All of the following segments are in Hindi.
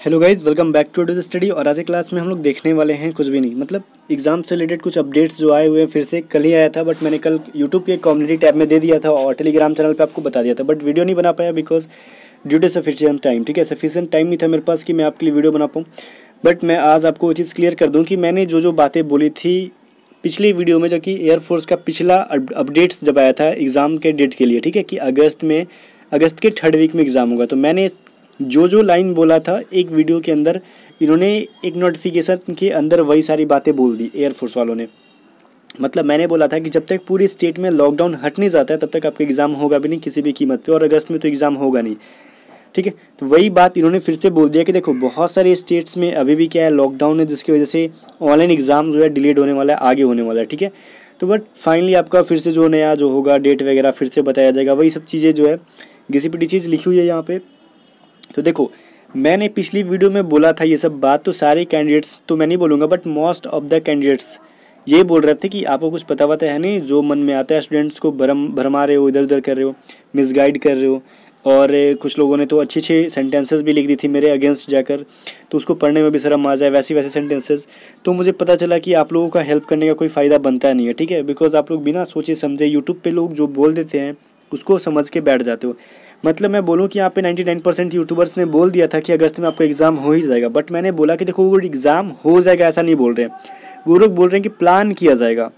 Hello guys welcome back to the study और आज की क्लास में हम लोग देखने वाले हैं कुछ भी नहीं। मतलब एग्ज़ाम से रिलेटेड कुछ अपडेट्स जो आए हुए हैं, फिर से कल ही आया था बट मैंने कल यूट्यूब के कम्युनिटी टैब में दे दिया था और टेलीग्राम चैनल पे आपको बता दिया था। बट वीडियो नहीं बना पाया because due to sufficient time ठीक है? सफिशियंट टाइम नहीं था मेरे पास कि मैं आपके लिए वीडियो बना पाऊँ। बट मैं आज आपको वो चीज़ क्लियर कर दूँ कि मैंने जो जो बातें बोली थी पिछली वीडियो में, जो कि एयरफोर्स का पिछला अपडेट्स जब आया था एग्ज़ाम के डेट के लिए, ठीक है? कि अगस्त में, अगस्त के थर्ड वीक में एग्ज़ाम होगा। तो मैंने जो जो लाइन बोला था, एक वीडियो के अंदर इन्होंने एक नोटिफिकेशन के अंदर वही सारी बातें बोल दी एयरफोर्स वालों ने। मतलब मैंने बोला था कि जब तक पूरी स्टेट में लॉकडाउन हट नहीं जाता है, तब तक आपका एग्ज़ाम होगा भी नहीं किसी भी कीमत पे, और अगस्त में तो एग्ज़ाम होगा नहीं। ठीक है? तो वही बात इन्होंने फिर से बोल दिया कि देखो, बहुत सारे स्टेट्स में अभी भी क्या है लॉकडाउन है, जिसकी वजह से ऑनलाइन एग्ज़ाम जो है डिलेड होने वाला है, आगे होने वाला है, ठीक है? तो बट फाइनली आपका फिर से जो नया जो होगा डेट वगैरह फिर से बताया जाएगा, वही सब चीज़ें जो है किसी भी चीज़ लिखी हुई है यहाँ पे। तो देखो, मैंने पिछली वीडियो में बोला था ये सब बात तो सारे कैंडिडेट्स तो मैं नहीं बोलूँगा but most of the candidates ये बोल रहे थे कि आपको कुछ पता वता है नहीं, जो मन में आता है स्टूडेंट्स को भरम, भरमा रहे हो इधर उधर कर रहे हो मिसगाइड कर रहे हो, और कुछ लोगों ने तो अच्छी अच्छी सेंटेंसेस भी लिख दी थी मेरे अगेंस्ट जाकर तो उसको पढ़ने में भी शर्म आ जाए वैसे वैसे सेंटेंसेस तो मुझे पता चला कि आप लोगों का हेल्प करने का कोई फ़ायदा बनता नहीं है, ठीक है? बिकॉज़ आप लोग बिना सोचे समझे यूट्यूब पे लोग जो बोल देते हैं, उसको समझ के बैठ जाते हो। मतलब मैं बोलूँ कि यहाँ पे 99 परसेंट यूट्यूबर्स ने बोल दिया था कि अगस्त में आपका एग्ज़ाम हो ही जाएगा। बट मैंने बोला कि देखो, वो एग्ज़ाम हो जाएगा, ऐसा नहीं बोल रहे हैं। वो लोग बोल रहे हैं कि प्लान किया जाएगा।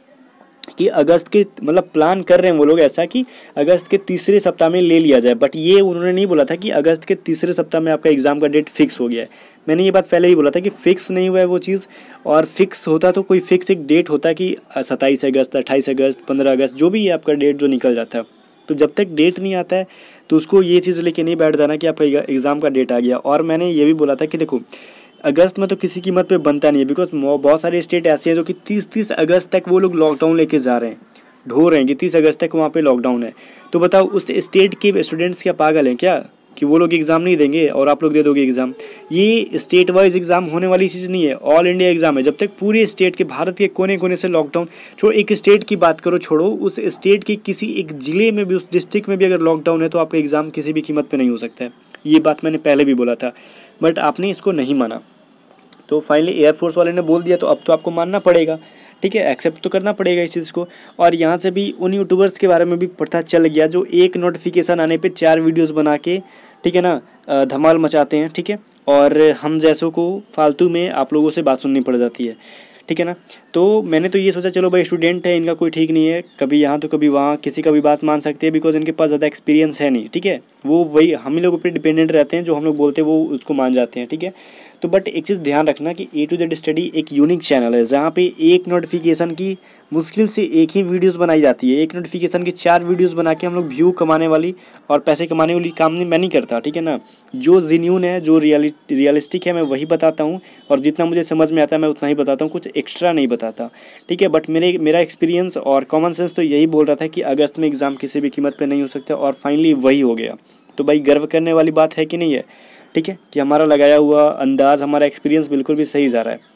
कि अगस्त के मतलब प्लान कर रहे हैं वो लोग ऐसा कि अगस्त के तीसरे सप्ताह में ले लिया जाए। बट ये उन्होंने नहीं बोला था कि अगस्त के तीसरे सप्ताह में आपका एग्ज़ाम का डेट फिक्स हो गया है। मैंने ये बात पहले ही बोला था कि फ़िक्स नहीं हुआ है वो चीज़। और फिक्स होता तो कोई फिक्स एक डेट होता कि सत्ताईस अगस्त, अट्ठाईस अगस्त, पंद्रह अगस्त, जो भी आपका डेट जो निकल जाता। है तो जब तक डेट नहीं आता है तो उसको ये चीज़ लेके नहीं बैठ जाना कि आपका एग्ज़ाम का डेट आ गया। और मैंने ये भी बोला था कि देखो, अगस्त में तो किसी कीमत पे बनता नहीं है बिकॉज़ बहुत सारे स्टेट ऐसे हैं जो कि तीस तीस अगस्त तक वो लोग लॉकडाउन लेके जा रहे हैं। ढो रहे हैं कि तीस अगस्त तक वहाँ पर लॉकडाउन है। तो बताओ, उस स्टेट के स्टूडेंट्स क्या पागल हैं क्या? कि वो लोग एग्ज़ाम नहीं देंगे और आप लोग दे दोगे एग्ज़ाम ये स्टेट वाइज एग्ज़ाम होने वाली चीज़ नहीं है। ऑल इंडिया एग्ज़ाम है। जब तक पूरे स्टेट के, भारत के कोने कोने से लॉकडाउन छोड़ो, एक स्टेट की बात करो, छोड़ो, उस स्टेट के किसी एक ज़िले में भी, उस डिस्ट्रिक्ट में भी अगर लॉकडाउन है तो आपका एग्ज़ाम किसी भी कीमत पर नहीं हो सकता है। ये बात मैंने पहले भी बोला था बट आपने इसको नहीं माना। तो फाइनली एयरफोर्स वाले ने बोल दिया तो अब तो आपको मानना पड़ेगा। ठीक है एक्सेप्ट तो करना पड़ेगा इस चीज़ को। और यहाँ से भी उन यूट्यूबर्स के बारे में भी पता चल गया, जो एक नोटिफिकेशन आने पे चार वीडियोस बना के ठीक है ना? धमाल मचाते हैं, ठीक है? और हम जैसों को फालतू में आप लोगों से बात सुननी पड़ जाती है, ठीक है ना? तो मैंने तो ये सोचा, चलो भाई स्टूडेंट है, इनका कोई ठीक नहीं है। कभी यहाँ तो कभी वहाँ, किसी का भी बात मान सकते हैं बिकॉज़ इनके पास ज़्यादा एक्सपीरियंस है नहीं, ठीक है? वो वही, हम ही लोगों पर डिपेंडेंट रहते हैं, जो हम लोग बोलते हैं, वो उसको मान जाते हैं, ठीक है? तो बट एक चीज़ ध्यान रखना कि ए टू जेड स्टडी एक यूनिक चैनल है, जहाँ पे एक नोटिफिकेशन की मुश्किल से एक ही वीडियोस बनाई जाती है। एक नोटिफिकेशन की चार वीडियोस बना के हम लोग व्यू कमाने वाली और पैसे कमाने वाली काम नहीं, मैं नहीं करता, ठीक है ना? जो जिन्यून है, जो रियलि रियलिस्टिक है, मैं वही बताता हूँ और जितना मुझे समझ में आता है, मैं उतना ही बताता हूँ, कुछ एक्स्ट्रा नहीं बताता, ठीक है? बट मेरे, मेरा एक्सपीरियंस और कॉमन सेंस तो यही बोल रहा था कि अगस्त में एग्ज़ाम किसी भी कीमत पर नहीं हो सकता और फाइनली वही हो गया। तो भाई गर्व करने वाली बात है कि नहीं है? ठीक है, कि हमारा लगाया हुआ अंदाज़, हमारा एक्सपीरियंस बिल्कुल भी सही जा रहा है।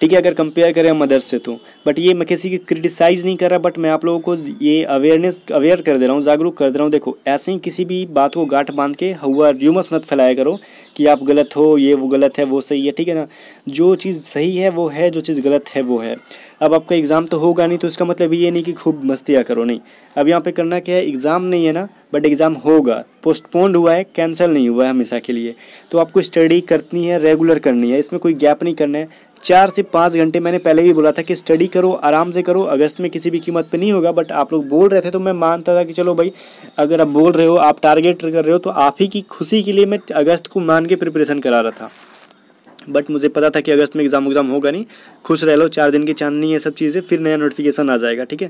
ठीक है, अगर कंपेयर करें मदर्स से तो। बट ये मैं किसी की क्रिटिसाइज़ नहीं कर रहा बट मैं आप लोगों को ये अवेयरनेस अवेयर कर दे रहा हूँ, जागरूक कर दे रहा हूँ। देखो, ऐसे ही किसी भी बात को गांठ बाँध के हुआ र्यूमस मत फैलाया करो कि आप गलत हो, ये वो गलत है, वो सही है, ठीक है ना? जो चीज़ सही है, वो है, जो चीज़ गलत है, वो है। अब आपका एग्ज़ाम तो होगा नहीं तो इसका मतलब ये नहीं कि खूब मस्तियाँ करो, नहीं। अब यहाँ पे करना क्या है एग्ज़ाम नहीं है ना बट एग्ज़ाम होगा। पोस्टपोन्ड हुआ है कैंसिल नहीं हुआ है हमेशा के लिए। तो आपको स्टडी करनी है रेगुलर करनी है। इसमें कोई गैप नहीं करना है। चार से पाँच घंटे मैंने पहले भी बोला था कि स्टडी करो, आराम से करो। अगस्त में किसी भी कीमत पे नहीं होगा बट आप लोग बोल रहे थे तो मैं मानता था कि चलो भाई, अगर आप बोल रहे हो, आप टारगेट कर रहे हो तो आप ही की खुशी के लिए मैं अगस्त को मान के प्रिपरेशन करा रहा था। बट मुझे पता था कि अगस्त में एग्ज़ाम एग्ज़ाम होगा नहीं। खुश रह लो, चार दिन की चांदनी है सब चीज़ें, फिर नया नोटिफिकेशन आ जाएगा, ठीक है?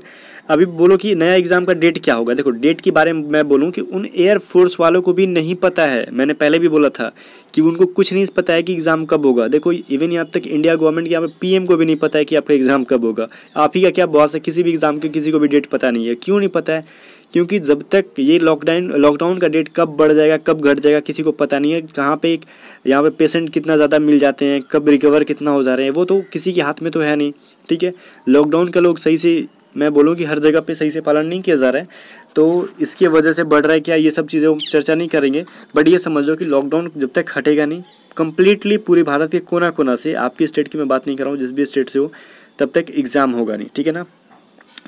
अभी बोलो कि नया एग्ज़ाम का डेट क्या होगा? देखो डेट के बारे में मैं बोलूँ कि उन एयर फोर्स वालों को भी नहीं पता है। मैंने पहले भी बोला था कि उनको कुछ नहीं पता है कि एग्ज़ाम कब होगा। देखो इवन यहाँ तक इंडिया गवर्नमेंट यहाँ पे पी को भी नहीं पता है कि आपका एग्ज़ाम कब होगा। आप ही का क्या बॉस है, किसी भी एग्ज़ाम के किसी को भी डेट पता नहीं है। क्यों नहीं पता है? क्योंकि जब तक ये लॉकडाउन लॉकडाउन का डेट कब बढ़ जाएगा, कब घट जाएगा, किसी को पता नहीं है। कहाँ पे एक, यहाँ पे पेशेंट कितना ज़्यादा मिल जाते हैं, कब रिकवर कितना हो जा रहे हैं, वो तो किसी के हाथ में तो है नहीं, ठीक है? लॉकडाउन का लोग सही से मैं बोलूँ कि हर जगह पे सही से पालन नहीं किया जा रहा है। तो इसकी वजह से बढ़ रहा है क्या, ये सब चीज़ें हम चर्चा नहीं करेंगे। बट ये समझ लो कि लॉकडाउन जब तक हटेगा नहीं कम्प्लीटली पूरे भारत के कोना कोना से, आपकी स्टेट की मैं बात नहीं कर रहा हूँ, जिस भी स्टेट से हो, तब तक एग्ज़ाम होगा नहीं, ठीक है ना?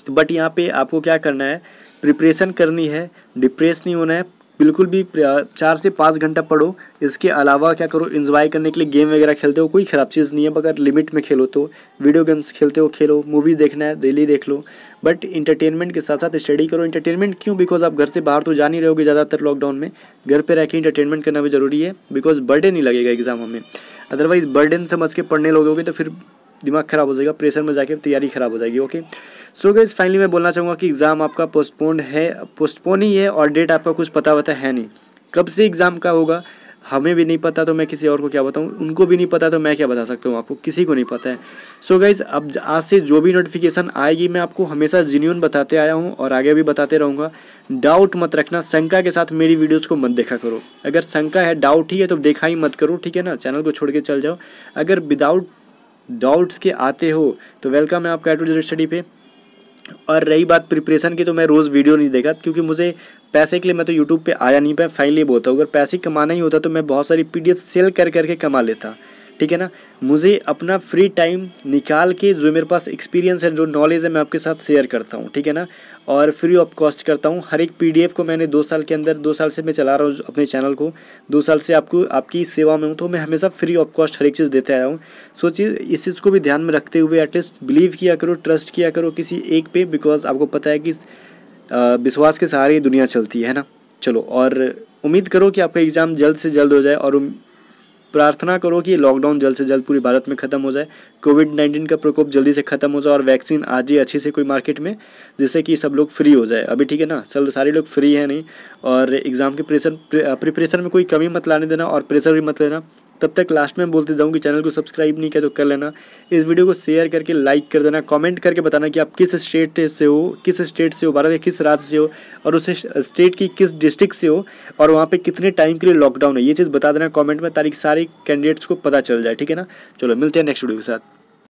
तो बट यहाँ पे आपको क्या करना है प्रिपरेशन करनी है डिप्रेस नहीं होना है बिल्कुल भी चार से पाँच घंटा पढ़ो। इसके अलावा क्या करो इन्जॉय करने के लिए गेम वगैरह खेलते हो, कोई ख़राब चीज़ नहीं है अगर लिमिट में खेलो तो। वीडियो गेम्स खेलते हो, खेलो मूवीज़ देखना है डेली देख लो। बट इंटरटेनमेंट के साथ साथ स्टडी करो। इंटरटेनमेंट क्यों? बिकॉज़ आप घर से बाहर तो जा नहीं रहोगे ज़्यादातर लॉकडाउन में। घर पर रह के इंटरटेनमेंट करना भी ज़रूरी है बिकॉज़ बर्डे नहीं लगेगा एग्ज़ाम हमें अदरवाइज़ बर्डन समझ के पढ़ने लगोगे तो फिर दिमाग ख़राब हो जाएगा प्रेशर में जाके तैयारी ख़राब हो जाएगी ओके सो गैस फाइनली मैं बोलना चाहूँगा कि एग्ज़ाम आपका पोस्टपोन्ड है पोस्टपोन ही है और डेट आपका कुछ पता वता है नहीं। कब से एग्ज़ाम का होगा, हमें भी नहीं पता तो मैं किसी और को क्या बताऊँ? उनको भी नहीं पता तो मैं क्या बता सकता हूँ आपको? किसी को नहीं पता है। सो so गाइज़ अब आज से जो भी नोटिफिकेशन आएगी, मैं आपको हमेशा जीन्यून बताते आया हूँ और आगे भी बताते रहूँगा। डाउट मत रखना, शंका के साथ मेरी वीडियोज़ को मत देखा करो। अगर शंका है डाउट ही है तो देखा ही मत करो, ठीक है ना? चैनल को छोड़ के चल जाओ। अगर विदाउट डाउट्स के आते हो तो वेलकम है आपका टू स्टडी पे। और रही बात प्रिपरेशन की तो मैं रोज़ वीडियो नहीं देखा, क्योंकि मुझे पैसे के लिए मैं तो यूट्यूब पे आया नहीं पाया फाइनली बोलता हूँ, अगर पैसे कमाना ही होता तो मैं बहुत सारी पीडीएफ सेल कर करके कमा लेता। ठीक है ना? मुझे अपना फ्री टाइम निकाल के जो मेरे पास एक्सपीरियंस है, जो नॉलेज है, मैं आपके साथ शेयर करता हूँ, ठीक है ना? और फ्री ऑफ़ कॉस्ट करता हूँ। हर एक पीडीएफ को मैंने दो साल के अंदर, दो साल से मैं चला रहा हूँ अपने चैनल को। दो साल से आपको, आपकी सेवा में हूँ तो मैं हमेशा फ्री ऑफ़ कॉस्ट हर एक चीज़ देते आया हूँ। सोचिए इस चीज़ को भी ध्यान में रखते हुए एटलीस्ट बिलीव किया करो ट्रस्ट किया करो किसी एक पे बिकॉज़ आपको पता है कि विश्वास के सहारे दुनिया चलती है ना? चलो, और उम्मीद करो कि आपका एग्ज़ाम जल्द से जल्द हो जाए, और प्रार्थना करो कि लॉकडाउन जल्द से जल्द पूरी भारत में ख़त्म हो जाए। कोविड नाइन्टीन का प्रकोप जल्दी से ख़त्म हो जाए और वैक्सीन आ जाए अच्छे से कोई मार्केट में, जिससे कि सब लोग फ्री हो जाए। अभी ठीक है ना? सब सारे लोग फ्री हैं नहीं? और एग्ज़ाम के प्रेशर प्रिपरेशन में कोई कमी मत लाने देना और प्रेशर भी मत लेना। तब तक लास्ट में बोलते जाऊँ कि चैनल को सब्सक्राइब नहीं किया तो कर लेना। इस वीडियो को शेयर करके लाइक कर देना कमेंट करके बताना कि आप किस स्टेट से हो, किस स्टेट से हो, भारत के किस राज्य से हो और उस स्टेट की किस डिस्ट्रिक्ट से हो और वहाँ पे कितने टाइम के लिए लॉकडाउन है। ये चीज़ बता देना कॉमेंट में तारीख सारे कैंडिडेट्स को पता चल जाए, ठीक है ना? चलो, मिलते हैं नेक्स्ट वीडियो के साथ।